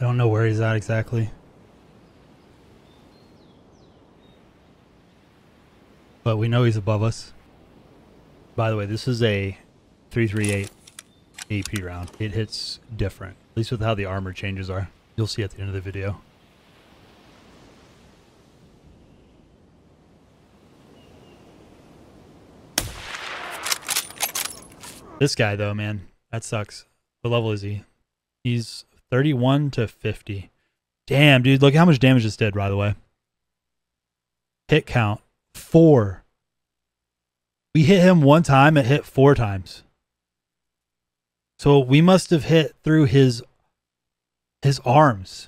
I don't know where he's at exactly. But we know he's above us. By the way, this is a 338 AP round. It hits different, at least with how the armor changes are. You'll see at the end of the video. This guy, though, man, that sucks. What level is he? He's 31 to 50. Damn, dude, look how much damage this did, by the way. Hit count four. We hit him one time, it hit four times. So we must have hit through his his arms.